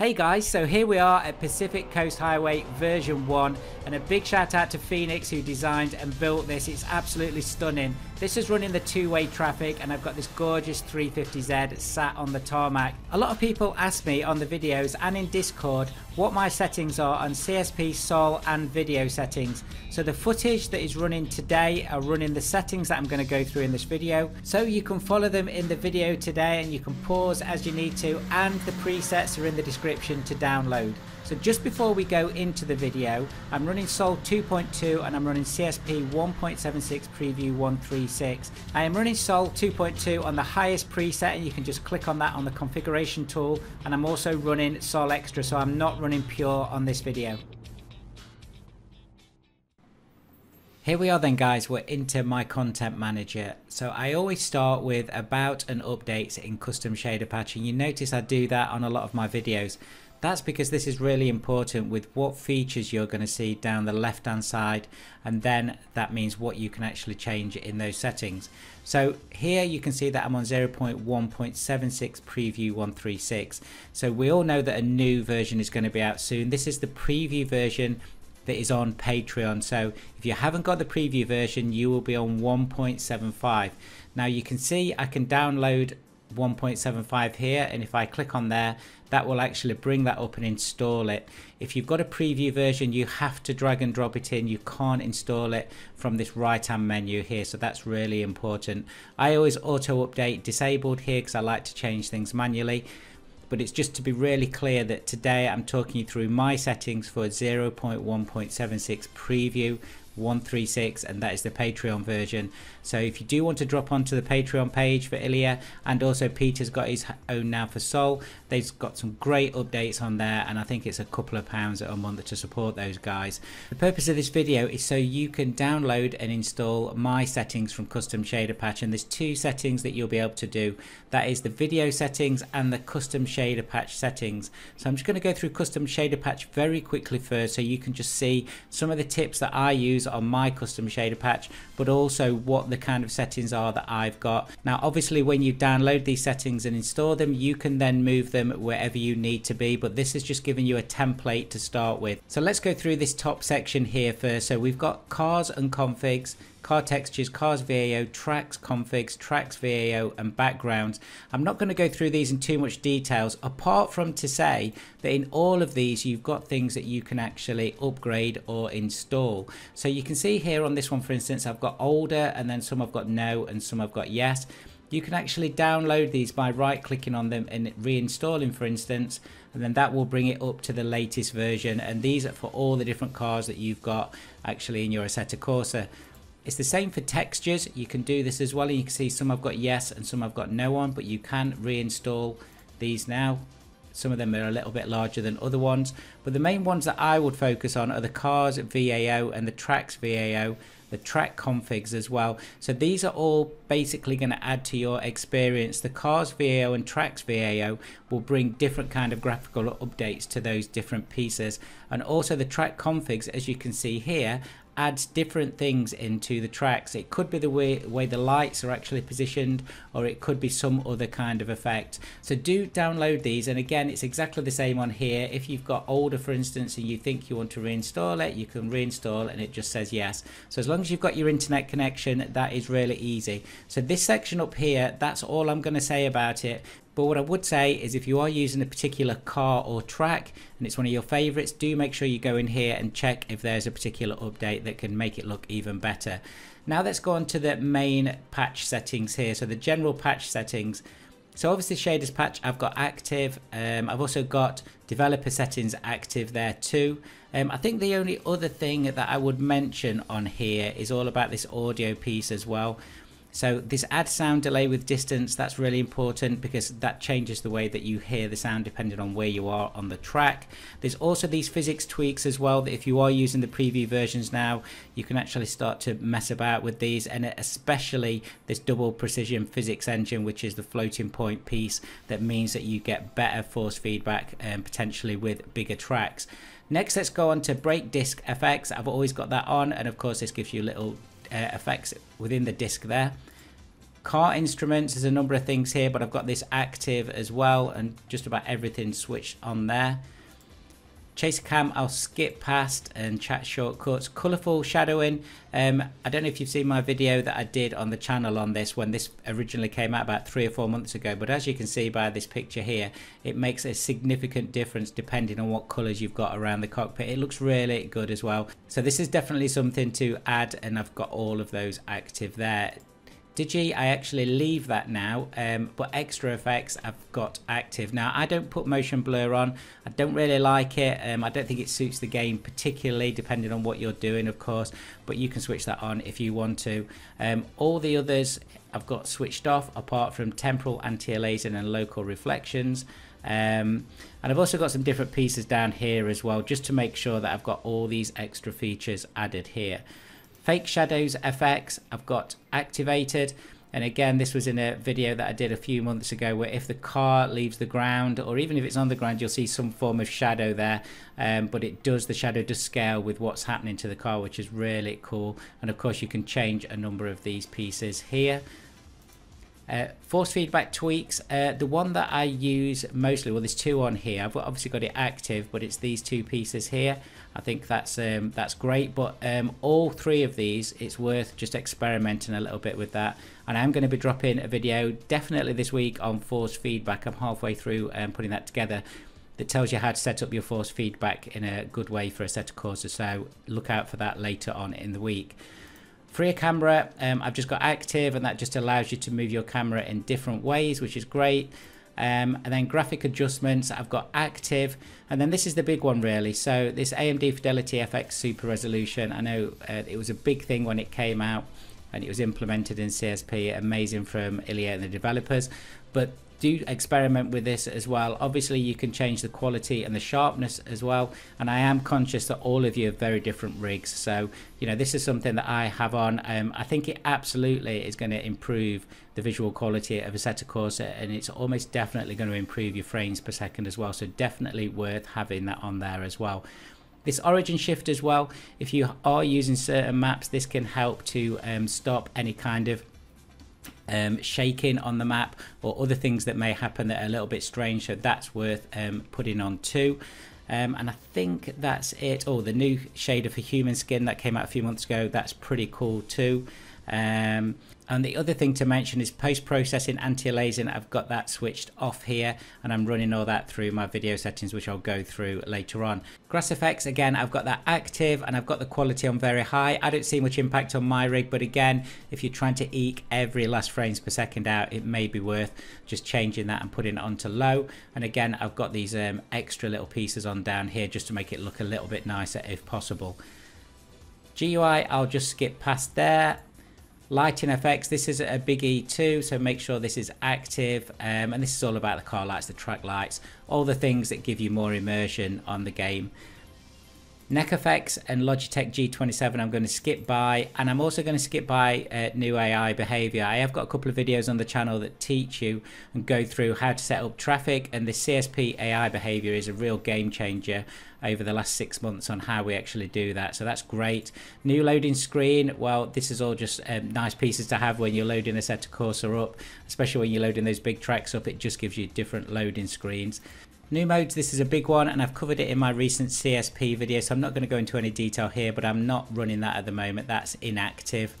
Hey guys, so here we are at Pacific Coast Highway version 1 and a big shout out to Phoenix who designed and built this. It's absolutely stunning. This is running the two-way traffic and I've got this gorgeous 350Z sat on the tarmac. A lot of people ask me on the videos and in Discord what my settings are on CSP, SOL and video settings. So the footage that is running today are running the settings that I'm going to go through in this video. So you can follow them in the video today and you can pause as you need to and the presets are in the description to download. So just before we go into the video, I'm running SOL 2.2 and I'm running CSP 1.76 Preview 136. I am running SOL 2.2 on the highest preset and you can just click on that on the configuration tool and I'm also running SOL Extra so I'm not running pure on this video. Here we are then guys, we're into my content manager. So I always start with about and updates in custom shader patch and you notice I do that on a lot of my videos. That's because this is really important with what features you're going to see down the left hand side and then that means what you can actually change in those settings. So here you can see that I'm on 0.1.76 preview 136. So we all know that a new version is going to be out soon. This is the preview version that is on Patreon. So if you haven't got the preview version, you will be on 1.75. Now you can see I can download 1.75 here and if I click on there that will actually bring that up and install it. If you've got a preview version you have to drag and drop it in. You can't install it from this right hand menu here so that's really important. I always auto update disabled here because I like to change things manually but it's just to be really clear that today I'm talking you through my settings for 0.1.76 preview 136 and that is the Patreon version. So if you do want to drop onto the Patreon page for Ilja and also Peter's got his own now for Sol they've got some great updates on there and I think it's a couple of pounds a month to support those guys. The purpose of this video is so you can download and install my settings from Custom Shader Patch and there's two settings that you'll be able to do. That is the video settings and the Custom Shader Patch settings. So I'm just going to go through Custom Shader Patch very quickly first so you can just see some of the tips that I use on my custom shader patch but also what the kind of settings are that I've got. Now obviously when you download these settings and install them you can then move them wherever you need to be but this is just giving you a template to start with. So let's go through this top section here first. So we've got cars and configs car textures, cars VAO, tracks configs, tracks VAO and backgrounds. I'm not going to go through these in too much details apart from to say that in all of these you've got things that you can actually upgrade or install. So you can see here on this one for instance I've got older and then some I've got no and some I've got yes. You can actually download these by right clicking on them and reinstalling for instance and then that will bring it up to the latest version and these are for all the different cars that you've got actually in your Assetto Corsa. It's the same for textures. You can do this as well. And you can see some I've got yes and some I've got no on, but you can reinstall these now. Some of them are a little bit larger than other ones, but the main ones that I would focus on are the cars VAO and the tracks VAO, the track configs as well. So these are all basically going to add to your experience. The cars VAO and tracks VAO will bring different kind of graphical updates to those different pieces. And also the track configs, as you can see here, adds different things into the tracks. It could be the way, way the lights are actually positioned or it could be some other kind of effect. So do download these and again it's exactly the same on here. If you've got older for instance and you think you want to reinstall it you can reinstall and it just says yes. So as long as you've got your internet connection that is really easy. So this section up here that's all I'm going to say about it. But what I would say is if you are using a particular car or track and it's one of your favorites, do make sure you go in here and check if there's a particular update that can make it look even better. Now let's go on to the main patch settings here. So the general patch settings. So obviously shaders patch I've got active. Um, I've also got developer settings active there too. Um, I think the only other thing that I would mention on here is all about this audio piece as well. So this add sound delay with distance, that's really important because that changes the way that you hear the sound depending on where you are on the track. There's also these physics tweaks as well that if you are using the preview versions now, you can actually start to mess about with these and especially this double precision physics engine, which is the floating point piece that means that you get better force feedback and um, potentially with bigger tracks. Next, let's go on to brake disc effects. I've always got that on and of course this gives you a little Uh, effects within the disc there. car instruments there's a number of things here but I've got this active as well and just about everything switched on there Chaser cam I'll skip past and chat shortcuts. Colourful shadowing. Um, I don't know if you've seen my video that I did on the channel on this when this originally came out about three or four months ago. But as you can see by this picture here, it makes a significant difference depending on what colours you've got around the cockpit. It looks really good as well. So this is definitely something to add and I've got all of those active there. Digi, I actually leave that now, um, but extra effects I've got active. Now, I don't put motion blur on. I don't really like it. Um, I don't think it suits the game particularly, depending on what you're doing, of course, but you can switch that on if you want to. Um, all the others I've got switched off, apart from temporal, anti-aliasing, and local reflections. Um, and I've also got some different pieces down here as well, just to make sure that I've got all these extra features added here. Fake Shadows FX I've got activated. And again, this was in a video that I did a few months ago where if the car leaves the ground or even if it's on the ground, you'll see some form of shadow there. Um, but it does, the shadow does scale with what's happening to the car, which is really cool. And of course, you can change a number of these pieces here. Uh, force feedback tweaks, uh, the one that I use mostly, well there's two on here, I've obviously got it active, but it's these two pieces here. I think that's um, that's great, but um, all three of these, it's worth just experimenting a little bit with that. And I'm going to be dropping a video definitely this week on force feedback. I'm halfway through um, putting that together that tells you how to set up your force feedback in a good way for Assetto Corsa. So look out for that later on in the week. FreeR camera, um, I've just got active and that just allows you to move your camera in different ways, which is great. Um, and then graphic adjustments, I've got active. And then this is the big one really. So this AMD Fidelity FX Super Resolution, I know uh, it was a big thing when it came out and it was implemented in CSP, amazing from Ilja and the developers. But do experiment with this as well. Obviously, you can change the quality and the sharpness as well. And I am conscious that all of you have very different rigs. So, you know, this is something that I have on. Um, I think it absolutely is going to improve the visual quality of Assetto Corsa and it's almost definitely going to improve your frames per second as well. So definitely worth having that on there as well. This origin shift as well, if you are using certain maps, this can help to um, stop any kind of um, shaking on the map or other things that may happen that are a little bit strange. So that's worth um, putting on too. Um, and I think that's it. Oh, the new shader for human skin that came out a few months ago. That's pretty cool too. Um, and the other thing to mention is post-processing anti-aliasing. I've got that switched off here and I'm running all that through my video settings, which I'll go through later on. Grass effects, again, I've got that active and I've got the quality on very high. I don't see much impact on my rig, but again, if you're trying to eke every last frames per second out, it may be worth just changing that and putting it onto low. And again, I've got these um, extra little pieces on down here just to make it look a little bit nicer if possible. GUI, I'll just skip past there Lighting effects, this is a biggie too, so make sure this is active. Um, and this is all about the car lights, the track lights, all the things that give you more immersion on the game. Effects and Logitech G27 I'm going to skip by and I'm also going to skip by uh, new AI behavior. I have got a couple of videos on the channel that teach you and go through how to set up traffic and the CSP AI behavior is a real game changer over the last six months on how we actually do that. So that's great. New loading screen. Well, this is all just um, nice pieces to have when you're loading Assetto Corsa up, especially when you're loading those big tracks up. It just gives you different loading screens. New modes, this is a big one and I've covered it in my recent CSP video so I'm not going to go into any detail here but I'm not running that at the moment, that's inactive.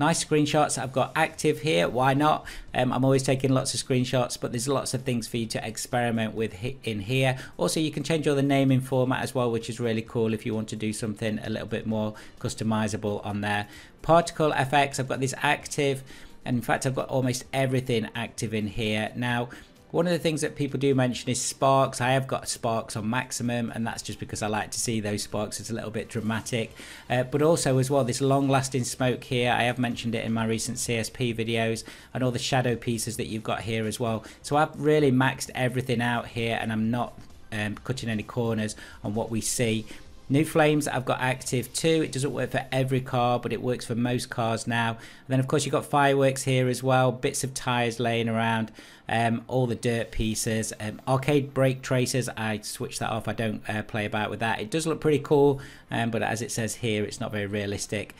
Nice screenshots I've got active here, why not? Um, I'm always taking lots of screenshots but there's lots of things for you to experiment with in here. Also you can change all the naming format as well which is really cool if you want to do something a little bit more customizable on there. Particle FX, I've got this active and in fact I've got almost everything active in here. Now one of the things that people do mention is sparks. I have got sparks on maximum, and that's just because I like to see those sparks. It's a little bit dramatic. Uh, but also as well, this long lasting smoke here, I have mentioned it in my recent CSP videos, and all the shadow pieces that you've got here as well. So I've really maxed everything out here, and I'm not um, cutting any corners on what we see. New flames I've got active too. It doesn't work for every car, but it works for most cars now. And then of course you've got fireworks here as well, bits of tyres laying around, um, all the dirt pieces. Um, arcade brake traces, I switch that off. I don't uh, play about with that. It does look pretty cool, um, but as it says here, it's not very realistic.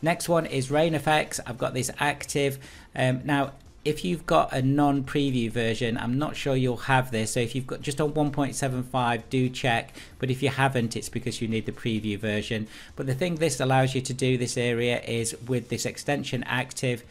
Next one is rain effects. I've got this active. Um, now, if you've got a non-preview version, I'm not sure you'll have this. So if you've got just on 1.75, do check. But if you haven't, it's because you need the preview version. But the thing this allows you to do this area is with this extension active,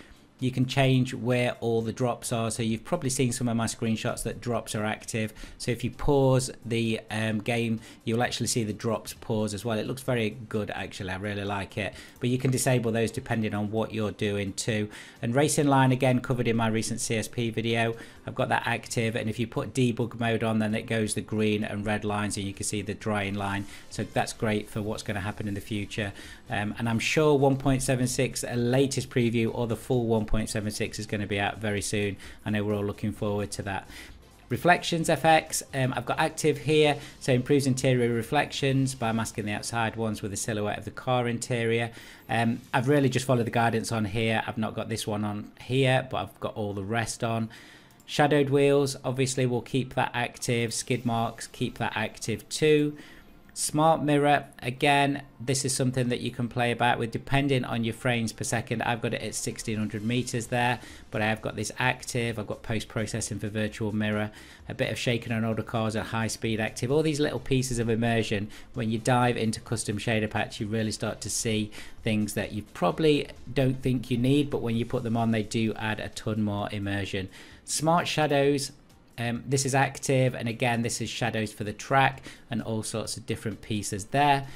you can change where all the drops are. So you've probably seen some of my screenshots that drops are active. So if you pause the um, game you'll actually see the drops pause as well. It looks very good actually. I really like it. But you can disable those depending on what you're doing too. And racing line again covered in my recent CSP video. I've got that active. And if you put debug mode on then it goes the green and red lines and you can see the drying line. So that's great for what's going to happen in the future. Um, and I'm sure 1.76 a latest preview or the full 1.76 is going to be out very soon I know we're all looking forward to that Reflections FX, um, I've got active here, so improves interior reflections by masking the outside ones with the silhouette of the car interior. Um, I've really just followed the guidance on here. I've not got this one on here, but I've got all the rest on. Shadowed wheels, obviously we'll keep that active. Skid marks, keep that active too. Smart mirror, again, this is something that you can play about with depending on your frames per second. I've got it at 1600 meters there, but I have got this active. I've got post processing for virtual mirror, a bit of shaking on older cars at high speed active. All these little pieces of immersion, when you dive into custom shader patch, you really start to see things that you probably don't think you need, but when you put them on, they do add a ton more immersion. Smart shadows, um, this is active and again this is shadows for the track and all sorts of different pieces there.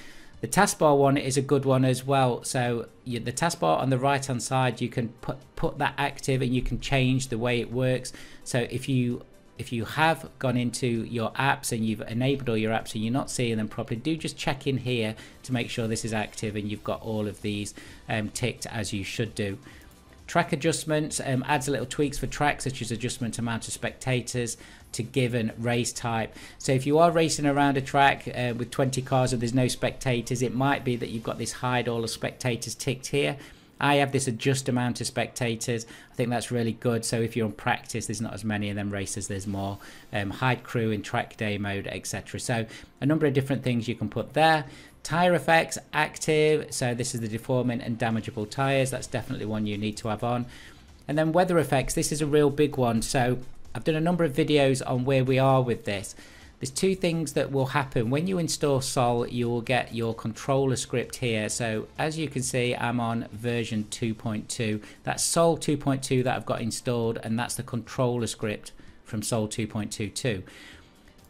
The taskbar one is a good one as well. So you, the taskbar on the right hand side, you can put, put that active and you can change the way it works. So if you if you have gone into your apps and you've enabled all your apps and you're not seeing them properly, do just check in here to make sure this is active and you've got all of these um, ticked as you should do. Track adjustments um, adds a little tweaks for tracks such as adjustment amount of spectators to given race type. So if you are racing around a track uh, with 20 cars and there's no spectators, it might be that you've got this hide all the spectators ticked here. I have this adjust amount of spectators. I think that's really good. So if you're on practice, there's not as many, and then races, there's more. Um, hide crew in track day mode, etc. So a number of different things you can put there. Tire effects active, so this is the deforming and damageable tires. That's definitely one you need to have on. And then weather effects, this is a real big one. So I've done a number of videos on where we are with this. There's two things that will happen. When you install Sol, you will get your controller script here. So as you can see, I'm on version 2.2. That's Sol 2.2 that I've got installed, and that's the controller script from Sol 2.22.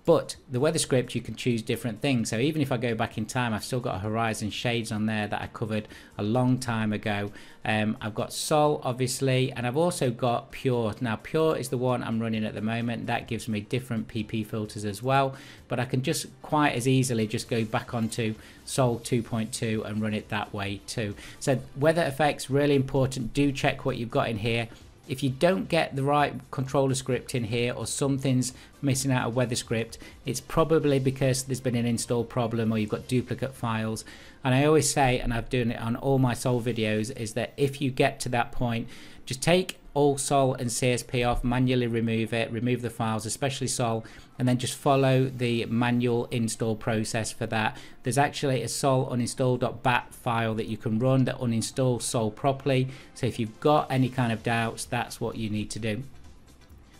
But the weather script, you can choose different things. So even if I go back in time, I've still got horizon shades on there that I covered a long time ago. Um, I've got Sol, obviously, and I've also got Pure. Now, Pure is the one I'm running at the moment. That gives me different PP filters as well. But I can just quite as easily just go back onto Sol 2.2 and run it that way too. So weather effects, really important. Do check what you've got in here if you don't get the right controller script in here or something's missing out a weather script, it's probably because there's been an install problem or you've got duplicate files. And I always say, and I've done it on all my Sol videos, is that if you get to that point, just take all Sol and CSP off, manually remove it, remove the files, especially Sol, and then just follow the manual install process for that. There's actually a sol uninstall.bat file that you can run that uninstalls Sol properly. So if you've got any kind of doubts, that's what you need to do.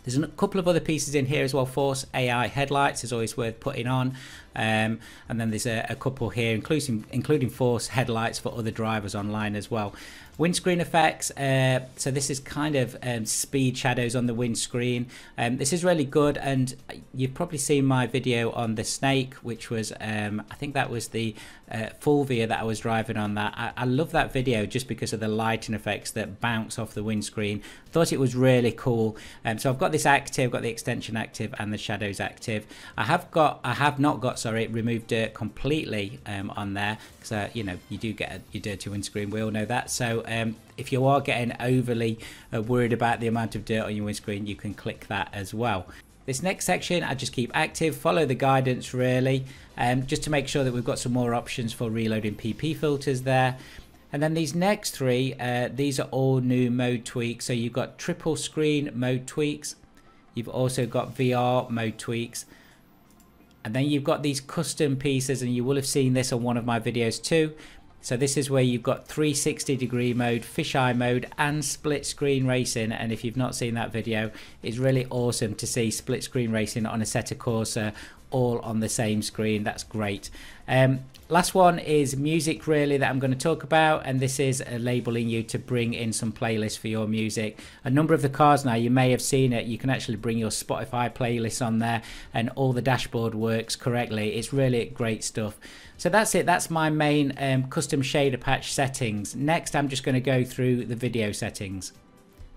There's a couple of other pieces in here as well. Force AI headlights is always worth putting on. Um, and then there's a, a, couple here, including including Force headlights for other drivers online as well. Windscreen effects. Uh, so this is kind of um, speed shadows on the windscreen. Um, this is really good, and you've probably seen my video on the Snake, which was um, I think that was the uh, Fulvia that I was driving on. That I, I love that video just because of the lighting effects that bounce off the windscreen. Thought it was really cool. Um, so I've got this active, got the extension active, and the shadows active. I have got, I have not got, sorry, removed dirt completely um, on there because uh, you know you do get a, your dirty windscreen. We all know that. So um, if you are getting overly uh, worried about the amount of dirt on your windscreen, you can click that as well. This next section, I just keep active, follow the guidance really, um, just to make sure that we've got some more options for reloading PP filters there. And then these next three, uh, these are all new mode tweaks. So you've got triple screen mode tweaks. You've also got VR mode tweaks. And then you've got these custom pieces and you will have seen this on one of my videos too. So this is where you've got 360 degree mode, fisheye mode and split screen racing. And if you've not seen that video, it's really awesome to see split screen racing on Assetto Corsa all on the same screen. That's great. Um, last one is music really that I'm going to talk about and this is a labeling you to bring in some playlists for your music. A number of the cars now you may have seen it you can actually bring your Spotify playlist on there and all the dashboard works correctly. It's really great stuff. So that's it. That's my main um, custom shader patch settings. Next I'm just going to go through the video settings.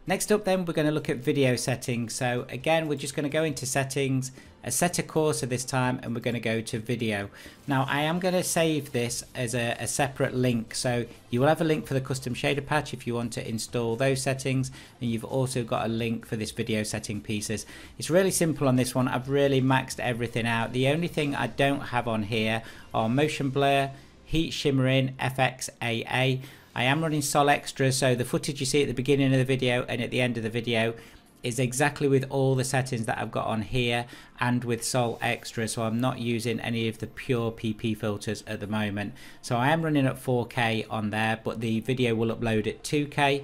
Next up then we're going to look at video settings. So again we're just going to go into settings, Assetto Corsa this time and we're going to go to video. Now I am going to save this as a, a, separate link so you will have a link for the custom shader patch if you want to install those settings and you've also got a link for this video setting pieces. It's really simple on this one. I've really maxed everything out. The only thing I don't have on here are motion blur, heat shimmering, FX AA I am running Sol Extra, so the footage you see at the beginning of the video and at the end of the video is exactly with all the settings that I've got on here and with Sol Extra so I'm not using any of the pure PP filters at the moment. So I am running at 4k on there but the video will upload at 2k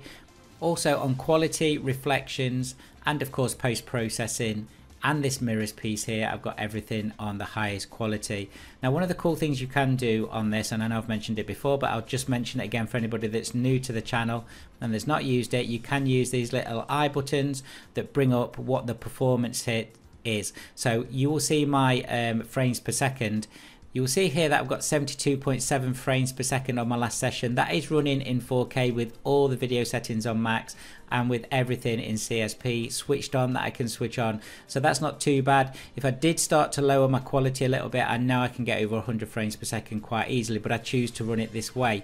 also on quality reflections and of course post processing and this mirrors piece here. I've got everything on the highest quality. Now one of the cool things you can do on this and I know I've mentioned it before but I'll just mention it again for anybody that's new to the channel and has not used it. You can use these little eye buttons that bring up what the performance hit is. So you will see my um, frames per second You'll see here that I've got 72.7 frames per second on my last session. That is running in 4K with all the video settings on max and with everything in CSP switched on that I can switch on. So that's not too bad. If I did start to lower my quality a little bit, I know I can get over 100 frames per second quite easily, but I choose to run it this way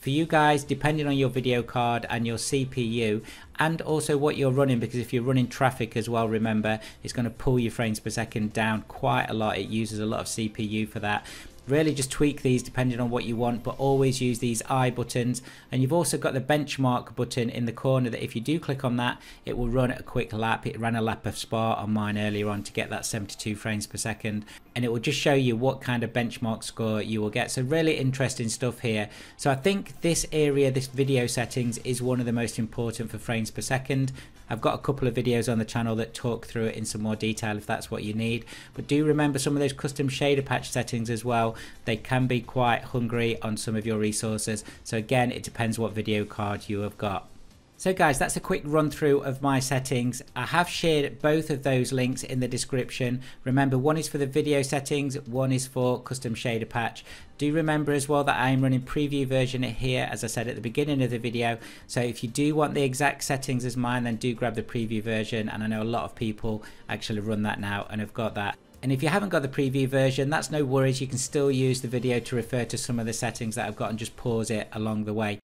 for you guys depending on your video card and your CPU and also what you're running because if you're running traffic as well remember it's going to pull your frames per second down quite a lot. It uses a lot of CPU for that really just tweak these depending on what you want but always use these eye buttons. And you've also got the benchmark button in the corner that if you do click on that it will run a quick lap. It ran a lap of spa on mine earlier on to get that 72 frames per second. And it will just show you what kind of benchmark score you will get. So really interesting stuff here. So I think this area this video settings is one of the most important for frames per second I've got a couple of videos on the channel that talk through it in some more detail if that's what you need. But do remember some of those custom shader patch settings as well. They can be quite hungry on some of your resources. So again it depends what video card you have got so guys, that's a quick run through of my settings. I have shared both of those links in the description. Remember, one is for the video settings, one is for custom shader patch. Do remember as well that I'm running preview version here, as I said at the beginning of the video. So if you do want the exact settings as mine, then do grab the preview version. And I know a lot of people actually run that now and have got that. And if you haven't got the preview version, that's no worries. You can still use the video to refer to some of the settings that I've got and just pause it along the way.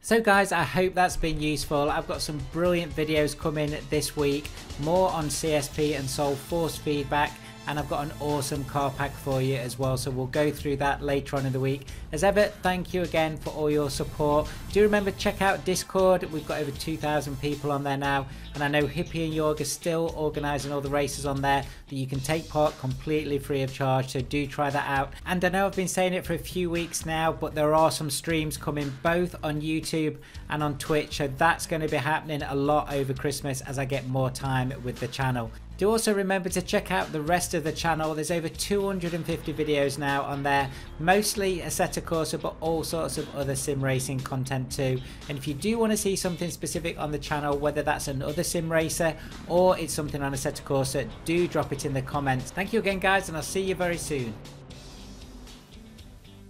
So guys, I hope that's been useful. I've got some brilliant videos coming this week, more on CSP and Sol Force feedback, and I've got an awesome car pack for you as well so we'll go through that later on in the week. As ever thank you again for all your support. Do remember check out discord. We've got over 2,000 people on there now and I know Hippie and Jorg are still organising all the races on there that you can take part completely free of charge so do try that out. And I know I've been saying it for a few weeks now but there are some streams coming both on YouTube and on Twitch so that's going to be happening a lot over Christmas as I get more time with the channel do also remember to check out the rest of the channel. There's over 250 videos now on there, mostly Assetto Corsa, but all sorts of other sim racing content too. And if you do want to see something specific on the channel, whether that's another sim racer or it's something on Assetto Corsa, do drop it in the comments. Thank you again guys and I'll see you very soon.